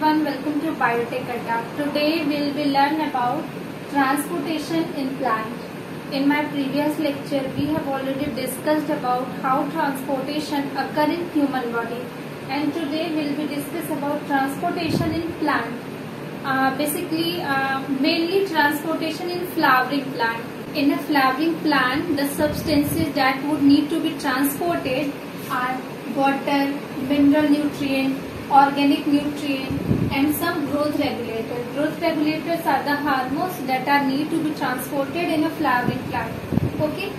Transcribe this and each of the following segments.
everyone, welcome to Biotech Adda. Today we'll be learn about transportation in plant. In my previous lecture, we have already discussed about how transportation occur in human body. And today we'll be discuss about transportation in plant. Uh, basically, uh, mainly transportation in flowering plant. In a flowering plant, the substances that would need to be transported are water, mineral nutrient, organic nutrient and some growth regulators. Growth regulators are the hormones that are need to be transported in a flowering plant. Okay.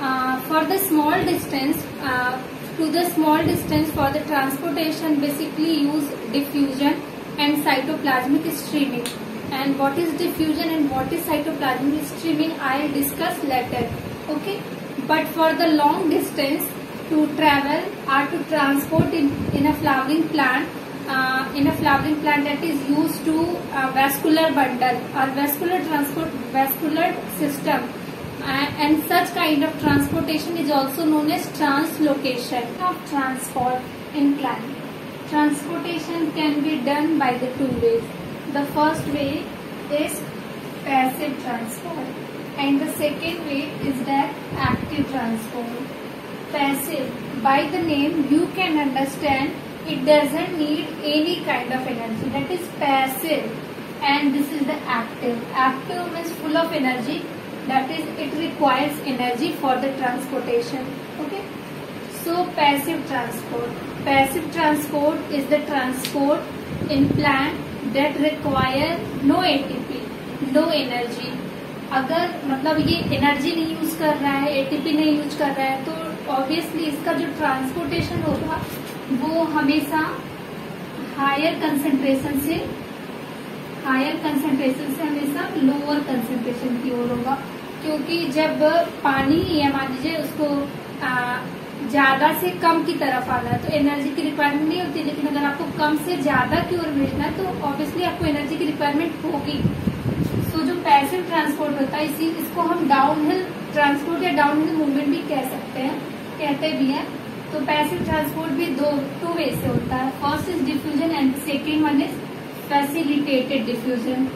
Uh, for the small distance, uh, to the small distance for the transportation basically use diffusion and cytoplasmic streaming. And what is diffusion and what is cytoplasmic streaming I'll discuss later. Okay. But for the long distance, to travel or to transport in, in a flowering plant uh, in a flowering plant that is used to uh, vascular bundle or vascular transport vascular system uh, and such kind of transportation is also known as translocation of transport in plant. Transportation can be done by the two ways. The first way is passive transport and the second way is that active transport passive. By the name you can understand it doesn't need any kind of energy. That is passive and this is the active. Active means full of energy. That is it requires energy for the transportation. Okay. So passive transport. Passive transport is the transport in plant that require no ATP, no energy. अगर मतलब ये energy नहीं use कर रहा है ATP नहीं use कर रहा है तो ऑब्वियसली इसका जो ट्रांसपोर्टेशन होगा, वो हमेशा हायर कंसेंट्रेशन से हायर कंसेंट्रेशन से हमेशा लोअर कंसेंट्रेशन की ओर होगा। क्योंकि जब पानी या मान लीजिए उसको ज़्यादा से कम की तरफ़ आना है तो एनर्जी की रिक्वायरमेंट नहीं होती, लेकिन अगर आपको कम से ज़्यादा की ओर भेजना है तो ऑब्वियसली आपको एनर्जी की रिक्वायरमेंट होगी। तो जो पैसिव ट्रांसपोर्ट होता है, इसी, इसको हम डाउन हिल ट्रांसपोर्ट या डाउन हिल मूवमेंट भी कह सकते हैं। कहते भी हैं तो पैसिव ट्रांसपोर्ट भी दो टू वे से होता है. First is diffusion and second one is facilitated diffusion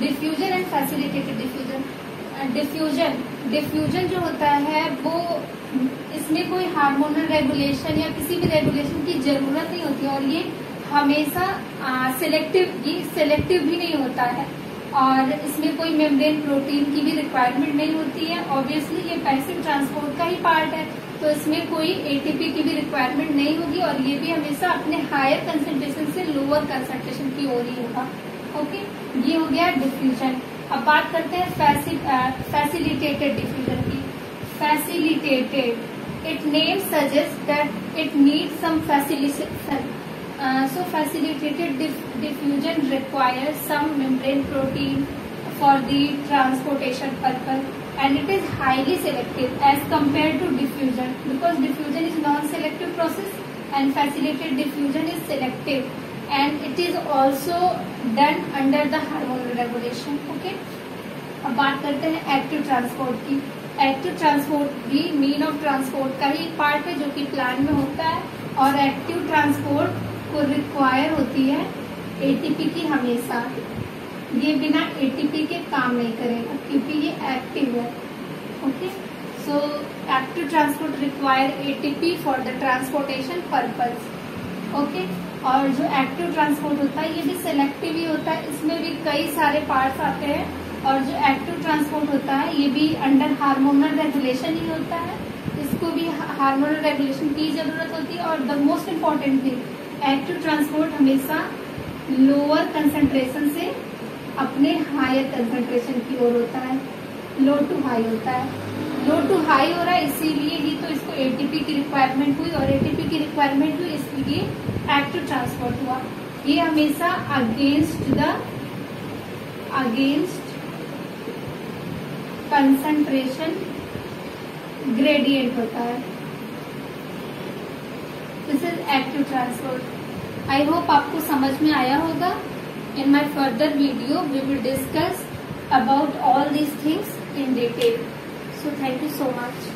diffusion and facilitated diffusion diffusion diffusion जो होता है, वो इसमें कोई हार्मोनल रेगुलेशन या किसी भी रेगुलेशन की ज़रूरत नहीं होती और ये हमेशा सिलेक्टिव ये सिलेक्टिव भी नहीं होता है. और इसमें कोई मेम्ब्रेन प्रोटीन की भी रिक्वायरमेंट नहीं होती है. ऑब्वियसली ये पैसिव ट्रांसपोर्ट का ही पार्ट है. तो इसमें कोई एटीपी की भी रिक्वायरमेंट नहीं होगी और ये भी हमेशा अपने हायर कंसेंट्रेशन से लोअर कंसेंट्रेशन की ओर ही होगा. ओके ये हो गया डिफ्यूजन अब बात करते हैं फैसिलिटेटेड डिफ्यूजन की. Facilitated it name suggest that it need some facilitation Uh, so facilitated diff diffusion requires some membrane protein for the transportation purpose and it is highly selective as compared to diffusion because diffusion is non-selective process and facilitated diffusion is selective and it is also done under the hormonal regulation okay अब बात करते हैं active transport की active transport भी mean of transport का ही part है जो कि प्लान में होता है और एक्टिव ट्रांसपोर्ट को रिक्वायर होती है एटीपी की हमेशा। ये बिना एटीपी के काम नहीं करेगा, क्योंकि ये एक्टिव है। Okay so active transport require ATP for the transportation purpose okay और जो एक्टिव ट्रांसपोर्ट होता है, ये भी सिलेक्टिव ही होता है। इसमें भी कई सारे पार्ट्स आते हैं। और जो एक्टिव ट्रांसपोर्ट होता है, ये भी अंडर हार्मोनल रेगुलेशन ही होता है। इसको भी हार्मोनल रेगुलेशन की ज़रूरत होती है। और the most important thing active transport हमेशा लोअर कंसेंट्रेशन से अपने हायर कंसेंट्रेशन की ओर होता है लो टू हाई होता है। लो टू हाई हो रहा है, इसीलिए ही तो इसको एटीपी की रिक्वायरमेंट हुई और एटीपी की रिक्वायरमेंट हुई, इसलिए एक्टिव ट्रांसपोर्ट हुआ। ये हमेशा against the against concentration gradient होता है। This is active transport I hope आपको समझ में आया होगा। In my further video we will discuss about all these things in detail so thank you so much